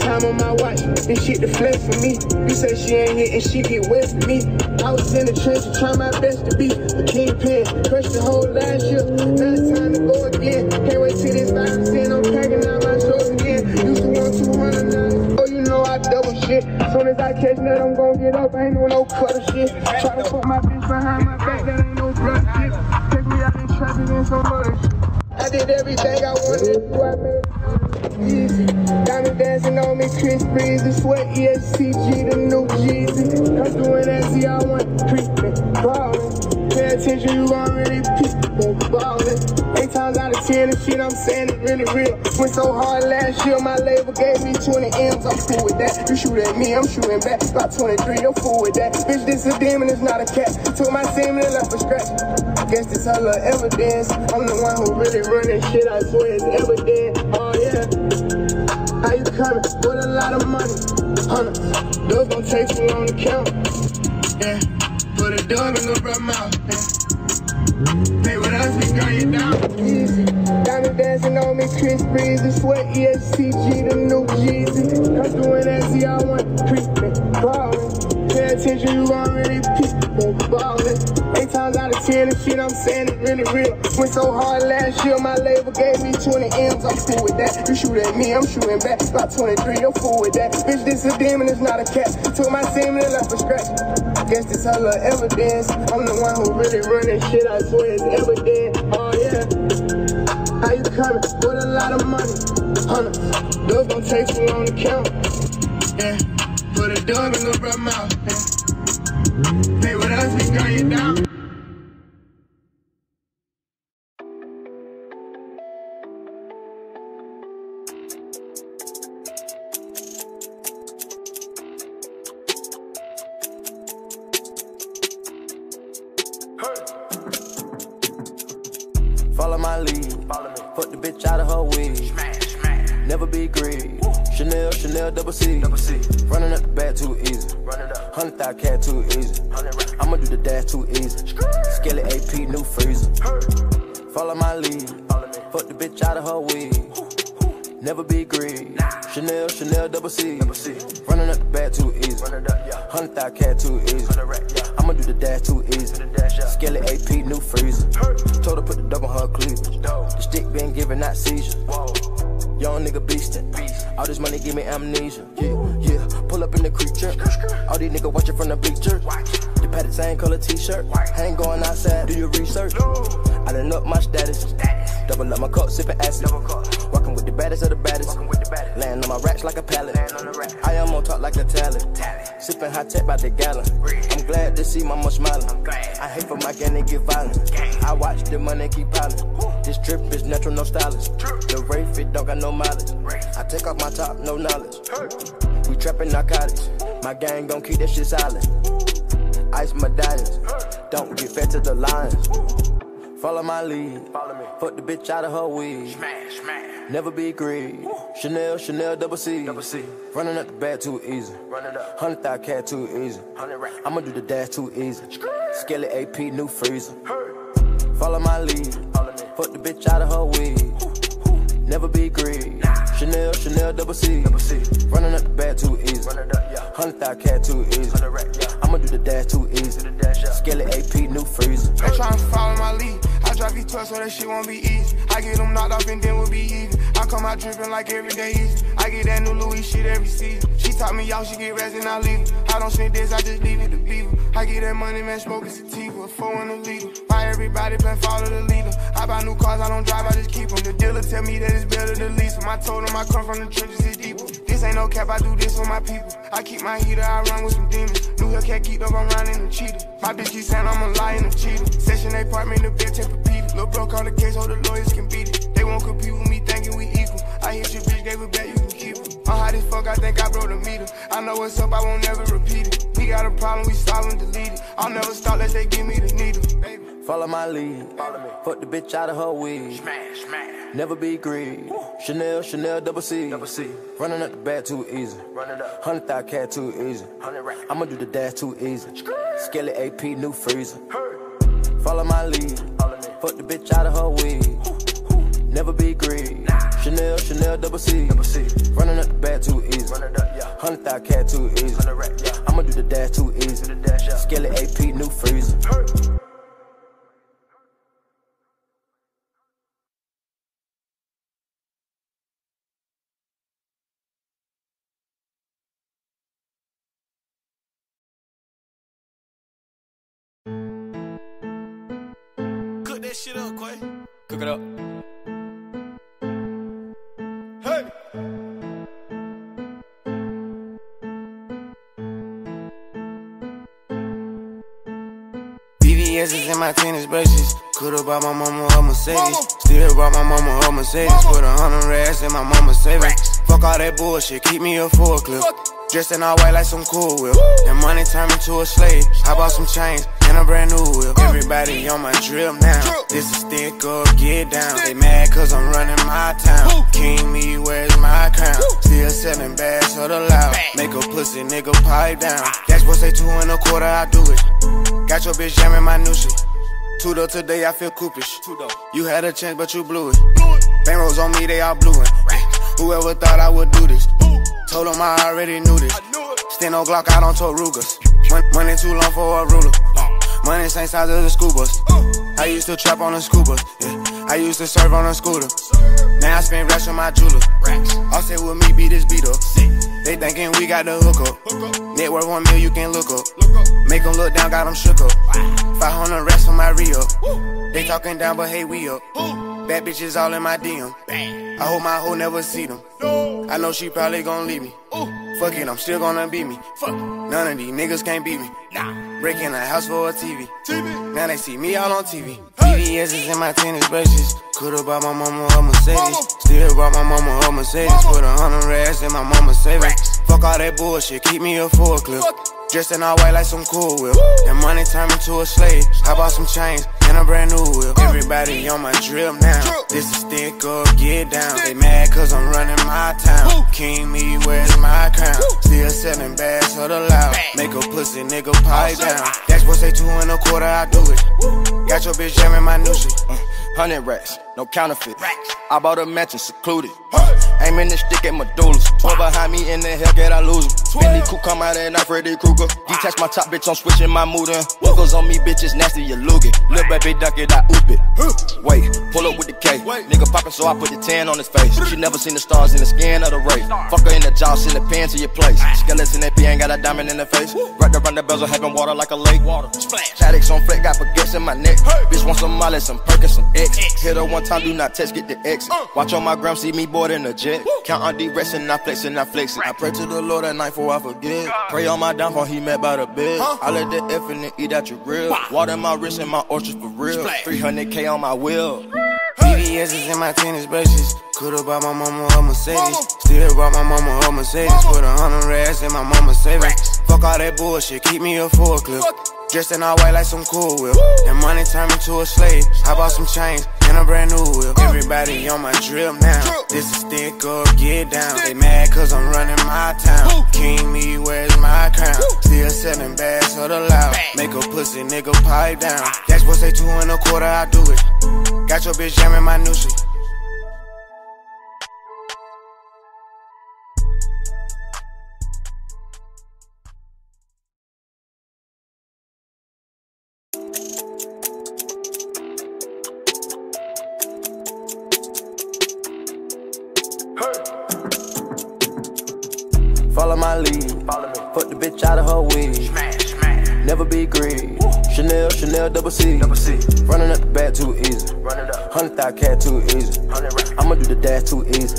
time on my watch. This shit the flex for me. You say she ain't here and she get wet for me. I was in the trenches trying my best to be a kingpin. Crushed the whole last year. Now it's time to go again. Can't wait till this virus in. I'm packing out my shows again. Used to want 200 now. Oh, you know I double shit. Soon as I catch that, I'm gonna get up. Ain't no no cutter shit. Try to put my bitch behind my back. That ain't no blood shit. Take me out and trap it in some other shit. I did everything I wanted to do. I made easy. Diamond dancing on me, Chris Breezy, sweat ESTG, the new Jeezy. I'm doing see, I want creeping, ballin'. Pay attention, you already people ballin'. Eight times out of ten, the shit I'm saying is really real. Went so hard last year, my label gave me 20 M's. I'm cool with that. You shoot at me, I'm shooting back. About 23, you're fool with that. Bitch, this a demon, it's not a cat. Took my semen and left a scratch. Guess this little evidence. I'm the one who really running shit. I swear it's evident. Oh yeah. With a lot of money. Hundreds. Those gon' take too long to count. Yeah. Put a dog in the rub mouth. Yeah. Play with us, we gun you down. Easy. Diamond dancing on me, Chris Breezy, sweat ESTG, the new Jeezy. I'm doing see, I want creeping, ballin'. Attention, you already people ballin'. Eight times out of ten, the shit I'm saying is really real. Went so hard last year, my label gave me 20 M's. I'm cool with that. You shoot at me, I'm shooting back. About 23, you're fool with that. Bitch, this a demon, it's not a cat. Took my semen and left a scratch. Guess this little evidence. I'm the one who really running shit. I swear it's evident. Oh yeah. How you coming? With a lot of money. Hundreds. Those gon' take too long to count. Yeah. Put a dog in the rub mouth. Yeah. Play with us, we gun you down. Follow my lead. Fuck the bitch out of her wig. Never be greedy. Chanel, Chanel, double C. Double C. Running up the bag too easy. Hundred thousand cat too easy. I'ma do the dash too easy. Skelly AP, new freezer. Follow my lead. Fuck the bitch out of her wig. Never be greedy. Chanel, Chanel, double C. Running up the bag too easy. Hundred thousand cat too easy. I'ma do the dash too easy. Skelly AP, new freezer. Told her put the dub on her cleavage. The stick been giving out seizure. Young nigga. All this money give me amnesia. Yeah, yeah. Pull up in the creature. All these niggas watching from the bleacher. The padded same color t-shirt. I ain't going outside. Do your research. I done up my status. Double up my cup, sipping acid. Walking with the baddest of the baddest. On my racks like a pallet. I am on top like a talent. Sipping hot tech by the gallon. I'm glad to see my mama smiling. I hate for my gang to get violent. I watch the money keep piling. This trip is natural, no stylist. The Ray fit don't got no mileage. I take off my top, no knowledge. We trapping narcotics. My gang gon' keep that shit silent. Ice medallions. Don't get fed to the lions. Follow my lead. Follow me. Fuck the bitch out of her wig. Never be greedy. Chanel, Chanel, double C. Double C. Running up the bag too easy. Hundred Hundred thousand cat too easy. I'ma do the dash too easy. Skelly AP, new freezer. Follow my lead. Follow me. Fuck the bitch out of her wig. Never be greedy. Chanel, Chanel, double C. Running up the bag too easy. Hundred thousand cat too easy. I'ma do the dash too easy. Skelly AP, new freezer. They tryna follow my lead. Drive these trucks so that shit won't be easy. I get them knocked off and then we'll be even. I come out dripping like every day easy. I get that new Louis shit every season. She taught me y'all, she get rest and I leave. her. I don't spend this, I just leave it to people. I get that money, man, smoking sativa. Four in the leader. Buy everybody, plan follow the leader. I buy new cars, I don't drive, I just keep them. The dealer tell me that it's better to lease them. I told him I come from the trenches, it's deeper. This ain't no cap, I do this for my people. I keep my heater, I run with some demons. New Hellcat keep up, I'm riding a cheetah. My bitch keep saying I'm a liar and a cheater. Session apartment, the bitch repeated. Lil' bro call the case, so the lawyers can beat it. They won't compete with me, thinking we equal. I hit your bitch, gave it back, you can keep it. I'm hot as fuck, I think I broke the meter. I know what's up, I won't never repeat it. We got a problem, we solve and delete it. I'll never stop, let they give me the needle. Baby. Follow my lead. Follow me. Fuck the bitch out of her wig. Never be greedy. Chanel, Chanel, double C. Running up the bag too easy. Hundred thousand cat too easy. I'ma do the dash too easy. Skelly AP, new freezer. Follow my lead. Fuck the bitch out of her wig. Never be greedy. Chanel, Chanel, double C. Double C. Running up the bag too easy. Running up, yeah. Hundred thousand cat too easy. Hundred rack, yeah. I'ma do the dash too easy. Do the dash, yeah. Skelly AP, new freezer. Hey. shit up, Quay. Cook it up. Hey! VVS is in my tennis braces. Could've bought my mama a Mercedes. Still bought my mama a Mercedes. Put a hundred racks in my mama's savings. Fuck all that bullshit, keep me a full clip. Dressed in all white like some cool whip. That money turned me to a slave. I bought some chains and a brand new whip. Everybody on my drill now. This is stick up, get down. They mad cause I'm running my town. King me, where's my crown? Still selling bags for the loud. Make a pussy nigga pipe down. That's what say two and a quarter, I do it. Got your bitch jamming my new shit. Two though today, I feel coopish. You had a chance, but you blew it. Bang rolls on me, they all blueing. Whoever thought I would do this? Told them I already knew this. Stand on Glock out on Torugas. Money too long for a ruler. Money same size as a school bus. I used to trap on a scuba. Yeah. I used to serve on a scooter. Now I spend racks on my jeweler. All say with me be this beat up. They thinking we got the hook up. Net worth one mil, you can look up. Make them look down, got them shook up. 500 racks on my re. They talking down, but hey, we up. Bad bitches all in my DM. I hope my hoe never see them. I know she probably gon' leave me. Fuck it, I'm still gonna beat me. Fuck. None of these niggas can't beat me. Nah. Breaking a house for a TV. TV. Now they see me all on TV. Hey. Is in my tennis braces. Could've bought my mama a Mercedes. Still bought my mama a Mercedes. Mama. Put a hundred racks in my mama's savings. Fuck all that bullshit, keep me a full clip. Dressed in all white like some cool whip. That money turned me to a slave. I bought some chains and a brand new whip. Everybody on my drip now. This is stick up, get down. They mad cause I'm running my town. King me, where's my crown? Still selling bags for the loud. Make a pussy nigga pipe down. That's what say two and a quarter, I do it. Got your bitch jamming my new shit. Uh, hundred racks, no counterfeit. I bought a mansion secluded. Aiming the stick at Medullahs. 12 behind me in the Hellcat, I lose him. Bentley Coupe come out and I Freddy Krueger. Detach my top, bitch, I'm switching my mood in. Hookers on me, bitches nasty, you look it. Lil' baby duck it, I oop it. Wait, pull up with the K. Nigga poppin', so I put the 10 on his face. She never seen the stars in the skin of the race. Fuck her in the jaw, send the pen to your place. Skeletons in that ain't got a diamond in the face. Wrapped around the bezel, having water like a lake. Water. Splash. Addicts on flick, got baguettes in my neck. Bitch want some Molly, some Perkins, some X. Hit her one time, do not text, get the exit. Watch on my gram, see me board in a jet. Count on D resting, I flexing, I flexing. I pray to the Lord at night for I forget. Pray on my downfall, he met by the bed. I let the F in eat out your grill. Water my wrist and my orchards for real. 300k on my wheel. VVS is in my tennis braces. Could've bought my mama a Mercedes. Still bought my mama a Mercedes. Put a hundred racks in my mama's savings. Fuck all that bullshit, keep me a full clip. Dressed in all white like some cool whip. That money turned me to a slave. I bought some chains and a brand new whip. Everybody on my drill now. This is stick up, get down. They mad cause I'm running my town. King me, where's my crown? Still selling bags for the loud. Make a pussy nigga pipe down. That's what say two and a quarter, I do it. Got your bitch jamming my new shit. Double C. Double C. Running up the bag too easy. Up. Hundred thousand cat too easy. I'ma do the dash too easy.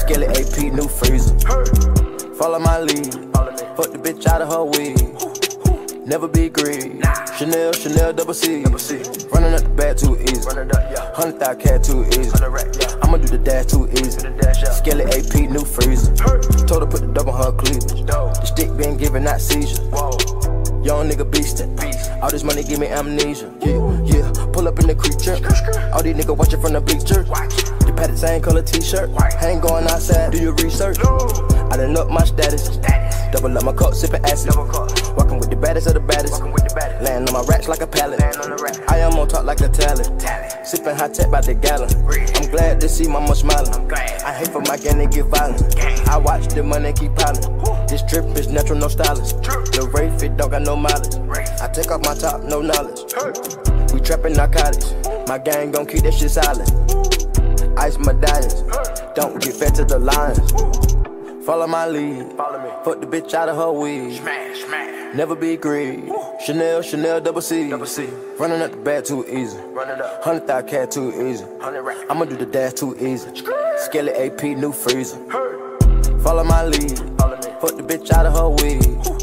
Skelly AP, new freezer. Follow my lead. Fuck the bitch out of her weed. Never be greedy. Nah. Chanel, Chanel, double C. Double C. Running up the bag too easy. Run it up, yeah. Hundred thousand cat too easy. I'ma do the dash too easy. Skelly AP, new freezer. Told her put the double on her cleavage. The stick been giving out seizures. Whoa. Young nigga beastin'. All this money give me amnesia. Yeah, yeah. Pull up in the creature. All these niggas watching from the. Watch. The padded same color t-shirt. I ain't going outside, do your research. I done up my status. Double up my cup, sippin' acid. With the baddest of the baddest. Walking with the baddest. Land on my racks like a pallet. Land on the rack. I am on top like a talent. talent. Sipping hot tech by the gallon. I'm glad to see my mama smiling. I hate for my gang to get violent. I watch the money keep piling. This trip is natural, no stylist. The rate fit don't got no mileage. I take off my top, no knowledge. We trapping narcotics. My gang gon' keep that shit silent. Ice medallions. Don't get fed to the lions. Follow my lead. Follow me. Fuck the bitch out of her weed. Smash, smash. Never be greedy. Chanel, Chanel, double C. Double C. Running up the bag too easy. Run it up. Hundred thousand cat too easy. I'ma do the dash too easy. Skelly AP, new freezer. Follow my lead. Follow me. Fuck the bitch out of her weed.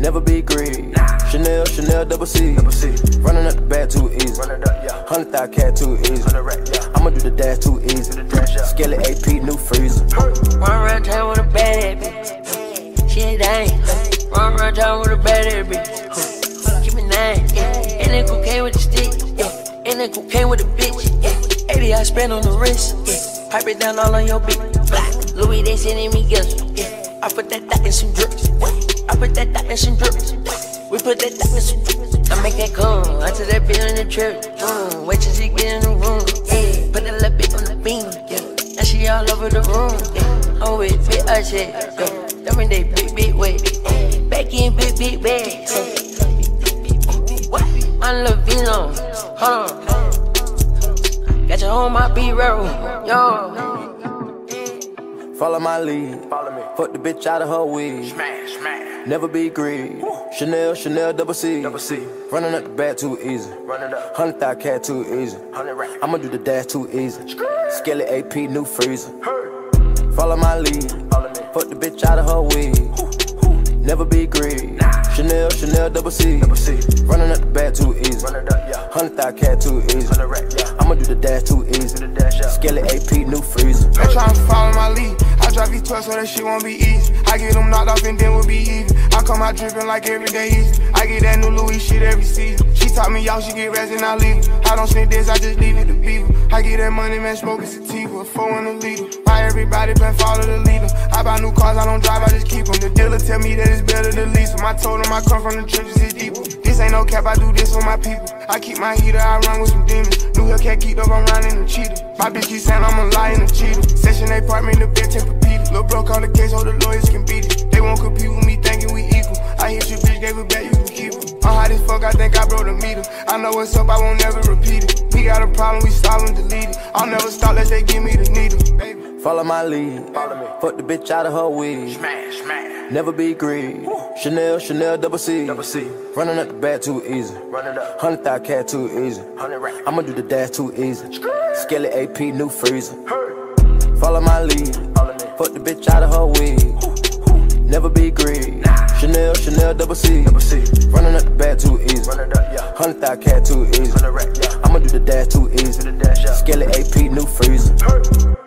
Never be greedy. Chanel, Chanel, double C. Double C. Running up the bag too easy. Run it up, yeah. Hundred thousand cat too easy. Yeah. I'ma do the dash too easy. Skelly AP, new freezer. Run around town with a bad bitch. She ain't dying. Run around town with a bad bitch. Give me nine. Yeah. And then cocaine with the stick. Yeah. And then cocaine with the bitch. Yeah. 80 I spend on the wrist. Yeah. Pipe it down all on your bitch. Black. Louis, they sending me gifts. Yeah. I put that dot in some drips. I put that dot in some drips. We put that dot in some drips. I make that come. I took that bill in the trip. Mm. Wait till she get in the room. Yeah. Put that little bit on the beam. Yeah. Now she all over the room. Yeah. I'm with big Usher, yeah. Them in they big, big way. Back in big, big bags. What? I'm Levino. Hold on. Got you on my B-roll. Yo. Follow my lead. Follow me. Fuck the bitch out of her weed. Smash, smash. Never be greedy. Chanel, Chanel, double C. Double C. Running up the bag too easy. Run it up. Hundred thousand cat too easy. I'ma do the dash too easy. Skelly AP, new freezer. Follow my lead. Follow me. Fuck the bitch out of her weed. Never be greedy. Chanel, Chanel, double C. Double C. Running up the bag too easy. Run it up, yeah. Hundred thousand cat too easy. I'ma do the dash too easy. Skelly AP, new freezer. They tryna follow my lead. I drive these 12 so that shit won't be easy. I get them knocked off and then we'll be even. I come out dripping like every day easy. I get that new Louis shit every season. She taught me y'all, she get rest and I leave it. I don't sneak this, I just leave it to people. I get that money, man, smoking sativa, four in the leader. Why everybody been follow the leader? I buy new cars, I don't drive, I just keep them. The dealer tell me that it's better to lease them. I told him I come from the trenches, it's deeper. Ain't no cap, I do this for my people. I keep my heater, I run with some demons. New Hellcat keep up, I'm riding the cheetah. My bitch keep saying I'm a lie and a cheater. Session apartment, the bed Tempur-Pedic. Lil' bro call the case, so the lawyers can beat it. They won't compete with me, thinking we equal. I hit you, bitch, gave it back, you can keep it. I'm hot as fuck, I think I broke the meter. I know what's up, I won't never repeat it. We got a problem, we solve and delete it. I'll never stop, let's they give me the needle, baby. Follow my lead. Follow me. Fuck the bitch out of her weed. Smash, smash. Never be greedy. Chanel, Chanel, double C. Double C. Running up the bag too easy. Run it up. Hundred thousand cat too easy. I'ma do the dash too easy. Skelly AP, new freezer. Follow my lead. Follow me. Fuck the bitch out of her weed. Never be greedy. Chanel, Chanel, double C. Double C. Running up the bag too easy. Run it up, yeah. Hundred thousand cat too easy. I'ma do the dash too easy. Skelly AP, new freezer. Came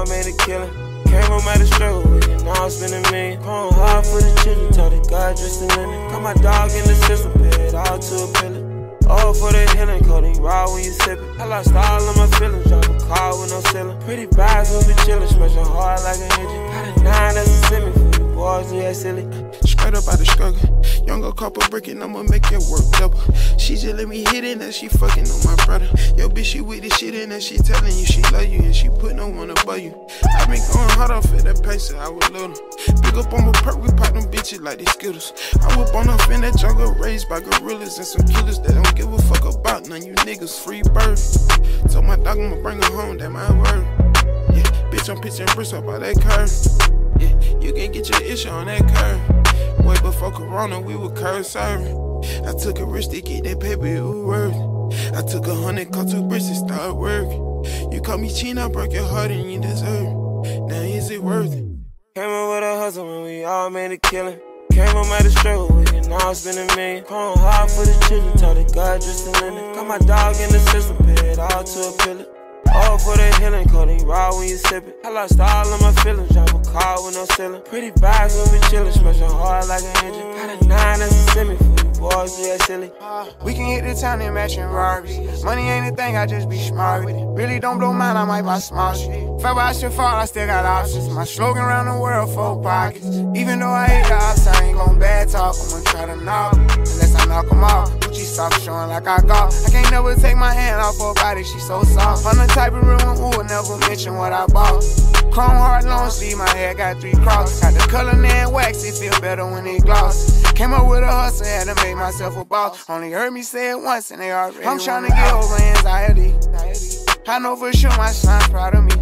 all made a killing. Came home at a struggle, we can all spend a million. Going hard for the children, told the God just a linen. Got my dog in the system, pay it all to a pillar. All for the healing, codeine raw when you sip it. I lost all of my feelings, drive a car with no ceiling. Pretty vibes when we chillin', smashing hard like an engine. Got a nine that's a semi yeah, silly. Straight up out the struggle. Younger couple breaking, I'ma make it work double. She just let me hit it and she fucking on my brother. Yo, bitch, she with this shit and she telling you she love you and she put no one above you. I been going hard off at that pace, so I was little. Big up on my perk, we pop them bitches like they skittles. I whip on off in that jungle raised by gorillas and some killers that don't give a fuck about none. You niggas free bird. Told my dog I'ma bring her home, that my word. Yeah, bitch, I'm pitching bricks up by that curve. You can get your issue on that curve. Way before Corona, we were curve serving. I took a risk to get that paper, it was worth. I took a hundred, cut two bricks and start working. You call me cheating, I broke your heart and you deserve. it. Now is it worth it? Came up with a hustle when we all made a killing. Came up at a struggle, can all spend a million. Going hard for the children, told the God just a linen. Got my dog in the system, pay it all to a pillar. All for the healing, codeine raw when you sip it. I lost all of my feelings, drive a car with no ceiling. Pretty vibes when we chillin', smashing hard like an engine. Got a nine that's a semi for you boys yeah, silly. We can hit the town in matching Rarries. Money ain't a thing, I just be smart with it. Really don't blow mine, I might buy small shit. If I I should fall, I still got options. My slogan around the world, four pockets. Even though I hate the ops, I ain't gon' bad talk. I'm gonna try to knock unless I knock them off. Gucci soft showing like I got. I can't never take my hand off her body, she so soft. I'm the type of one who will never mention what I bought. Chrome Heart long sleeve, my hair got three crosses. Got the color and wax, it feel better when it gloss. Came up with a hustle, had to make myself a boss. Only heard me say it once and they already. I'm trying to get over anxiety. I know for sure my son's proud of me.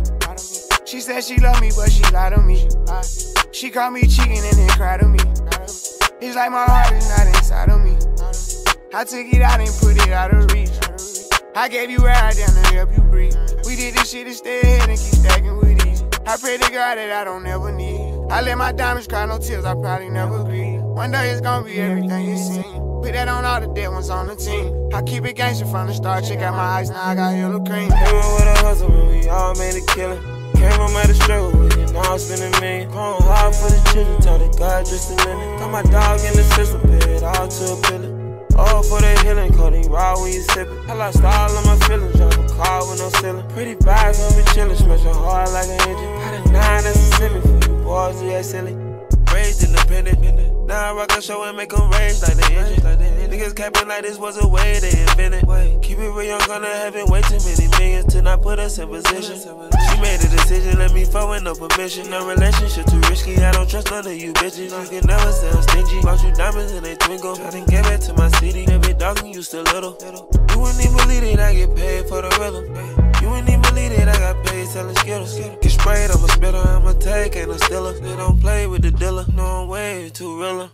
She said she love me, but she lied to me. She called me cheating and then cried to me. It's like my heart is not inside of me. I took it out and put it out of reach. I gave you air down to help you breathe. We did this shit to stay ahead and keep stacking with ease. I pray to God that I don't ever need. I let my diamonds cry, no tears, I probably never grieve. One day it's gonna be everything you seen. Put that on all the dead ones on the team. I keep it gangster from the start. Check out my eyes, now I got yellow cream. Came with a hustle when we all made a killing. Came up at a struggle with it, now I'm spending million. Going hard for the children, tell the God just a minute. Got my dog in the system, pay it all to a billion. All for the healing, coding raw when you sippin'. I lost all of my feelings, drive a car with no ceiling. Pretty vibes when we chillin', smash heart like an engine. Got a nine that's a semi for you boys, that silly. Independent, now I rock a show and make them rage like the engine. Niggas capping like this was a way they invented. Keep it real, I'm gonna have it way too many millions to not put us in position. She made a decision, let me fall with no permission. No relationship too risky, I don't trust none of you bitches. You can never sound stingy. Bought you diamonds and they twinkle. I didn't get back to my city, every dog you still little. You wouldn't even believe it, I get paid for the rhythm. You wouldn't even believe it, I got paid selling Skittles. Get sprayed, I'm a spitter, I'm a take, ain't no stiller. They don't play with the dealer, no way, too realer.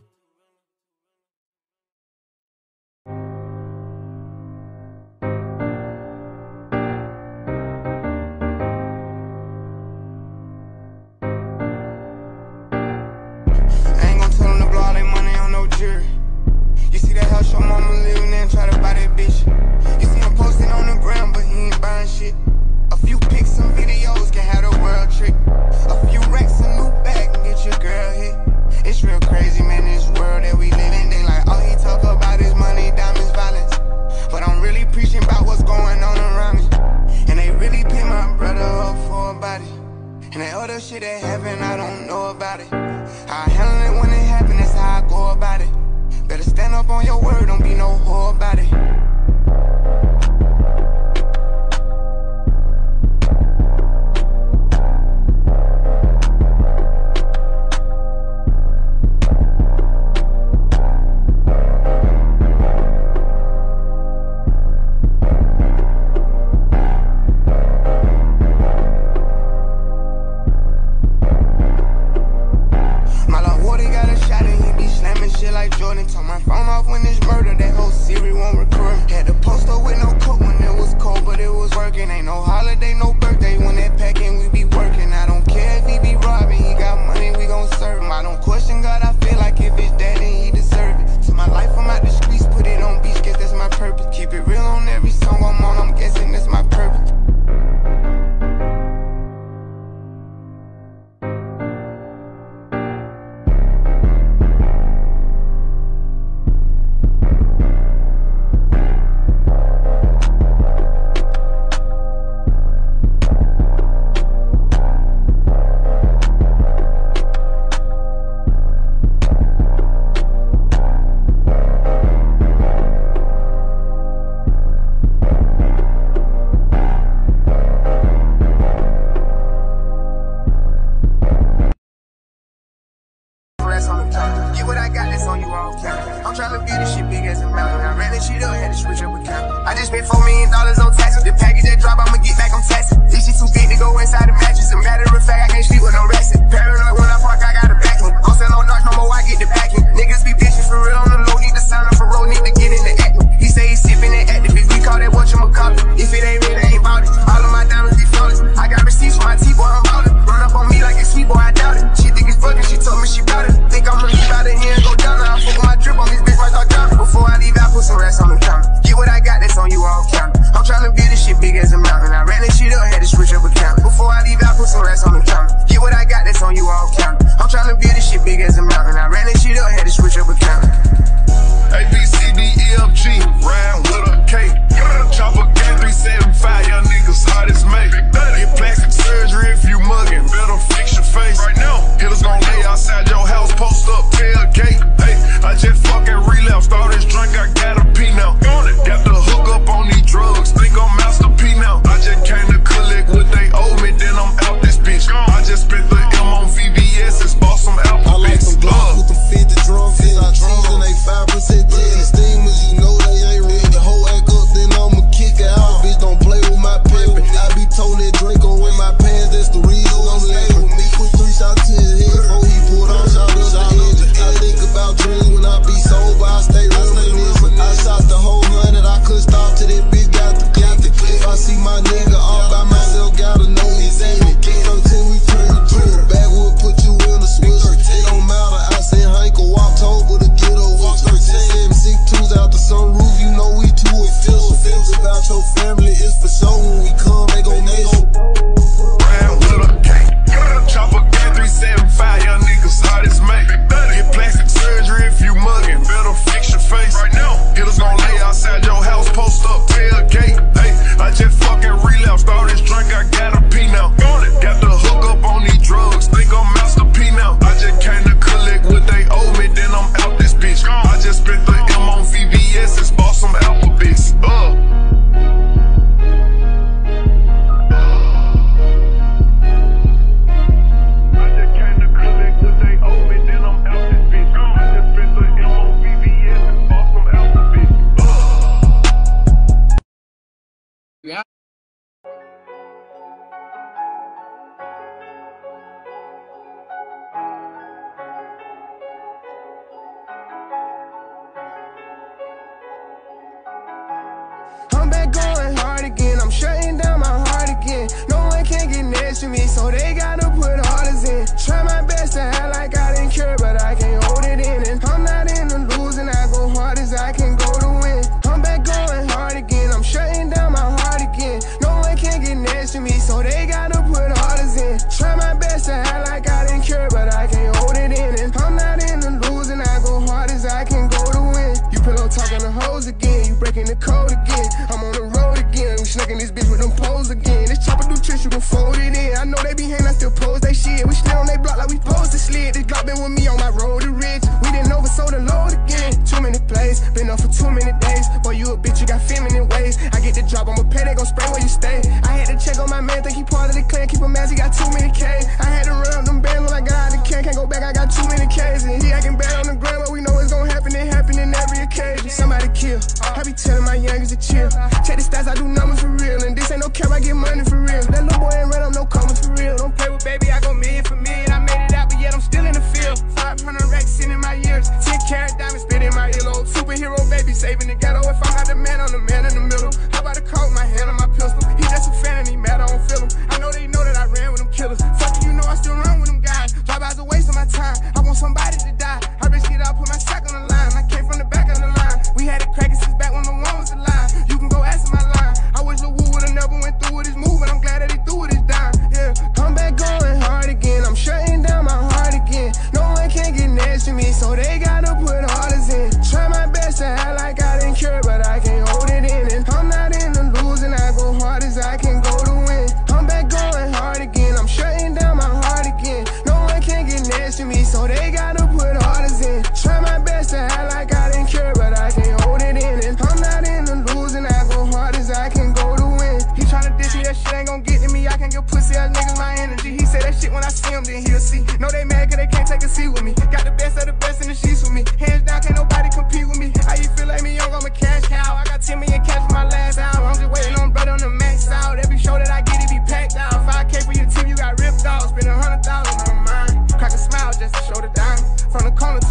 I'm trying this shit big as a mountain. I ran this shit up, had to switch up account. I just spent four million dollars on taxes. The package that drop, I'ma get back on taxes. This shit too big to go inside the mattress. A matter of fact, I can't sleep with no resting.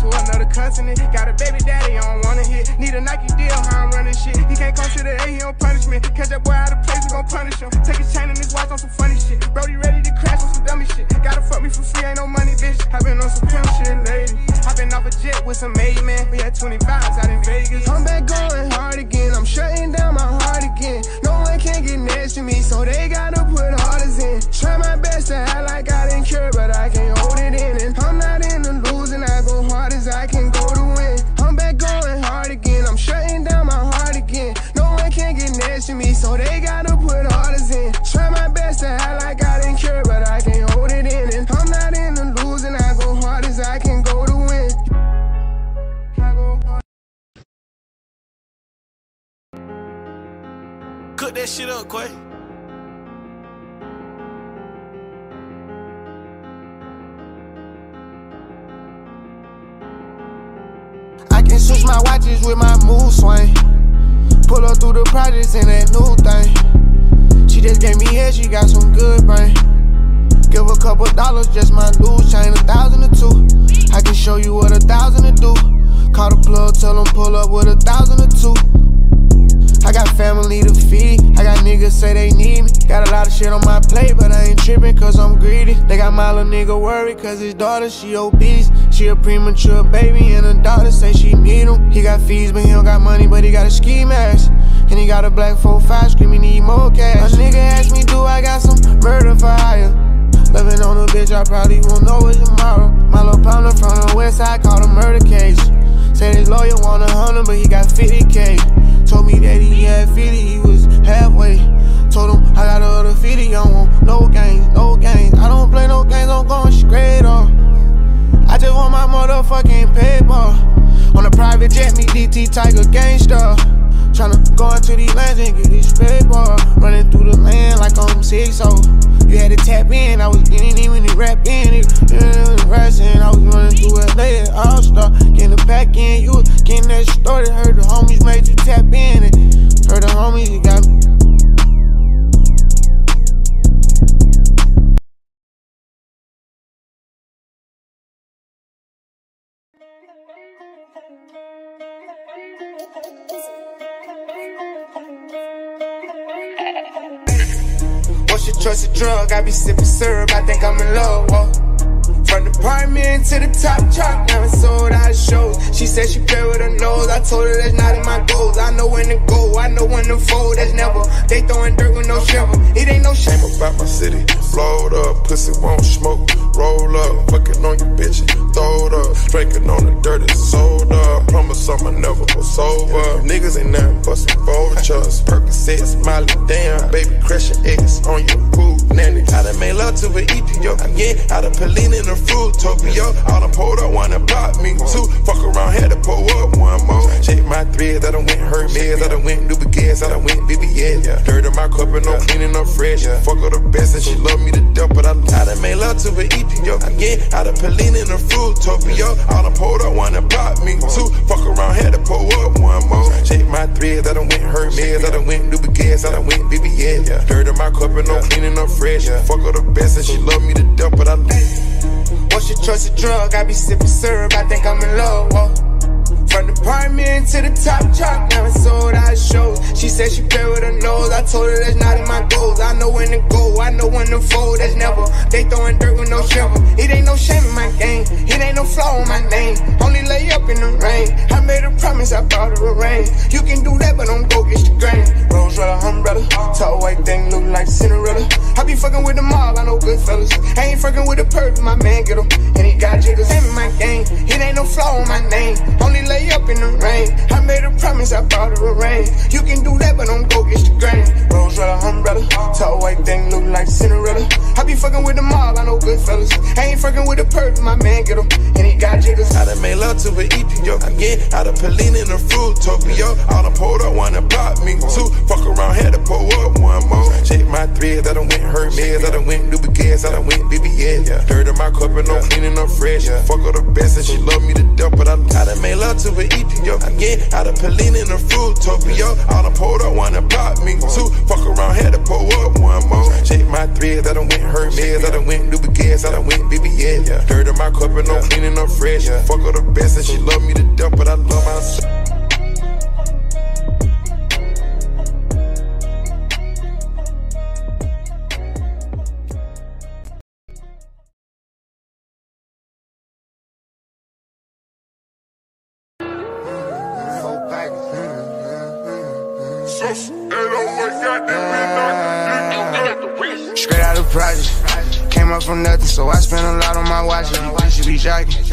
to another continent. Got a baby daddy, I don't wanna hit. Need a Nike deal, how I'm running shit. He can't come to the A, he on punishment. Catch that boy out of place, we gon' punish him. Take his chain and his watch on some funny shit. Brody ready to crash on some dummy shit. Gotta fuck me for free, ain't no money, bitch. I been on some pimp shit lately. I been off a jet with some made man. We had 20 vibes out in Vegas. I'm back going hard again. I'm shutting down my heart again. No one can get next to me, so they gotta put harders in. Try my best to act like I didn't care, but I can't shit up, Quay. I can switch my watches with my mood swing. Pull up through the projects and that new thing. She just gave me head, she got some good brain. Give a couple dollars, just my loose chain, a thousand or two. I can show you what a thousand to do. Call the plug, tell them pull up with a thousand or two. I got family to feed, I got niggas say they need me. Got a lot of shit on my plate, but I ain't tripping cause I'm greedy. They got my little nigga worried cause his daughter, she obese. She a premature baby and her daughter say she need him. He got fees, but he don't got money, but he got a ski mask. And he got a black 4-5 screaming, need more cash. A nigga asked me, do I got some murder fire? Living on a bitch, I probably won't know it tomorrow. My little partner from the west side called a murder case. Said his lawyer want a hundred, but he got 50k. Told me that he had 50, he was halfway. Told him I got a other 50, I don't want no games, no games. I don't play no games, I'm going straight off. I just want my motherfucking paper. On a private jet, me DT Tiger gangster. Tryna go into these lands and get this paper. Running What's a drug? I be sipping syrup, I think I'm in love. Whoa. From the apartment to the top chart, now it's sold out shows. She said she play with her nose. I told her that's not in my goals. I know when to go, I know when to fold. That's never. They throwing dirt with no shovel. It ain't no shame about my city. Blowed up, pussy won't smoke. Roll up, fucking on your bitch. Throw it up, drinking on the dirty soda. Promise I'ma never go sober. Niggas ain't nothing but some vultures. Percocets, Molly, damn. Baby, crashing eggs on your food. Nanny, I done made love to an Ethiopian. Yeah, I done Pelin in the fruit. Tokyo, all done pulled up, wanna pop me too. Fuck around, had to pull up one more. Shake my threads, I done went Hermes. I done went Louis I done went BBS. Dirt in my cup and no cleaning up fresh. Fuck her the best and she love me to death, but I, done made love to an Ethiopian. Yeah, I done Pelin in the fruit. Tokyo, all done pulled up, wanna pop me too. Fuck around, had to pull up one more. Shake my threads, I done went Hermes. I done went Louis I done went BBS. Dirt in my cup and no cleaning up fresh. Fuck her the best and she love me to death, but I What's your choice of drug? I be sipping syrup, I think I'm in love. Whoa. From the apartment to the top now it's sold out shows. She said she play with her nose. I told her that's not in my goals. I know when to go, I know when to fold. That's never. They throwing dirt with no shovel. It ain't no shame in my game. It ain't no flaw in my name. Only lay up in the rain. I made a promise, I bought her a ring. You can do that, but don't go get the grain. Rose Rella, umbrella. Tall white thing look like Cinderella. I be fucking with the mob, I know good fellas. I ain't fucking with the perp, my man get him. And he got jiggers in my game. It ain't no flaw in my name. Only up in the rain. I made a promise, I bought her a ring. You can do that, but don't go get the grain. Rose Rella, umbrella. Tall white thing look like Cinderella. I be fucking with the mob, I know good fellas. I ain't fucking with the perp, my man get him. And he got jiggers. I done made love to an Ethiopian. Yeah, I done Pelin in the fruit. Tokyo, all done pulled up, wanna pop me too. Fuck around, had to pull up one more. Shake my threads, I done went Hermes. I done went Louis I done went BBS. Dirt in my cup and no cleaning up fresh. Fuck her the best and she love me to death, but I, I done made love to an Ethiopian. Yeah, I done Pelin in the fruit. Tokyo, all done pulled up, wanna pop me too. Fuck around, had to pull up one more. Shake my threads, I done went Hermes. I done went Louis I done went BBS. Dirt in my cup and no cleaning up fresh. Fuck her the best and she love me to death, but I love myself. Straight out of project. Came up from nothing, so I spent a lot on my watches. You bitches be jacking.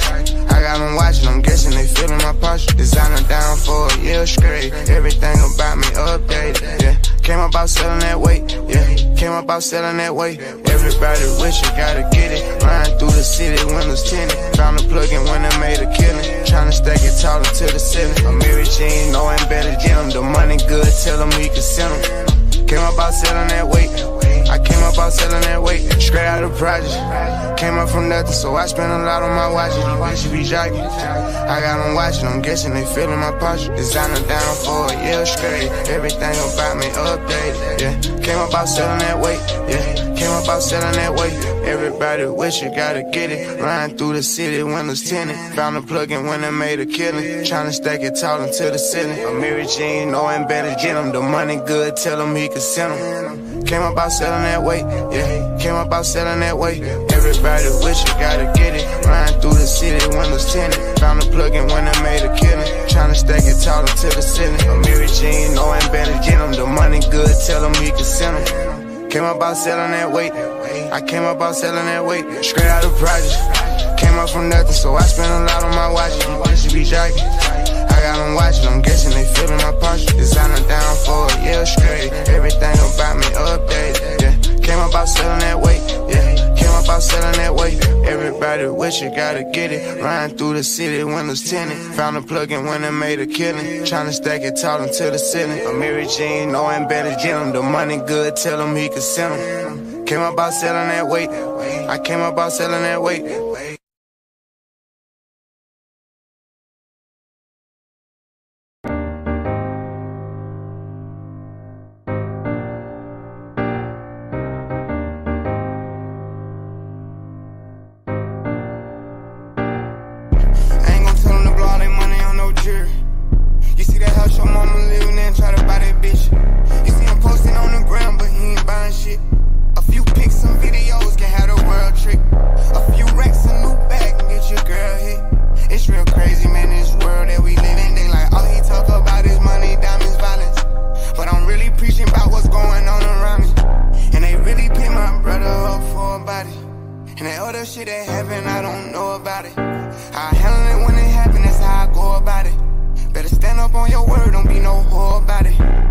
I got them watching, I'm guessing they feeling my posture. Designer down for a year straight. Everything about me updated. Yeah. Came up out selling that weight. Yeah. Came up out selling that weight. Everybody wish you gotta get it. Riding through the city, windows tinted. Found a plug in when I made a killing. Tryna stack it taller to the ceiling. I'm Mary Jean, no I'm better get 'em. The money good, tell them we can send 'em. Came up out selling that weight. I came up out selling that weight, straight out of project. Came up from nothing, so I spent a lot on my watches. You bitches be jocking. I got them watching, I'm guessing they feeling my posture. Designer down for a year straight. Everything about me updated. Yeah, came up out selling that weight. Yeah, came up out selling that weight. Everybody wish you gotta get it. Riding through the city, when windows tinted. Found a plug in when I made a killing. Tryna stack it tall into the ceiling. I'm Mary Jean, knowing better get him. The money good, tell him he can send him. Came up out selling that weight, yeah. Came up out selling that weight. Everybody wish you gotta get it. Riding through the city, windows tinted. Found a plug in when I made a killing. Tryna stack it tall to the ceiling. A Mary Jean, no I'm better get him. The money good, tell him he can send him. Came about selling that weight. I came about selling that weight. Straight out of project. Came up from nothing, so I spent a lot on my watches. You be jockey. I got them watching, I'm guessing they feeling my posture. Designer down for a year straight. Everything about me updated. Yeah. Came about selling that weight. Yeah. Came about selling that weight. Everybody wish you gotta get it. Riding through the city, windows tinted. Found a plug in when I made a killing. Tryna stack it tall until the ceiling. A Mary Jean, no I'm better get him. The money good, tell him he can send him. Came about selling that weight. I came about selling that weight. You see that house your mama living in, try to buy that bitch. You see him posting on the ground, but he ain't buying shit. A few pics, some videos can have the world trick. A few racks, a new bag get your girl hit. It's real crazy, man, this world that we live in. They like, all he talk about is money, diamonds, violence. But I'm really preaching about what's going on around me. And they really pick my brother up for a body. And that other shit that happened, I don't know about it. I handle it when it happen, that's how I go about it. Up on your word, don't be no whore about it.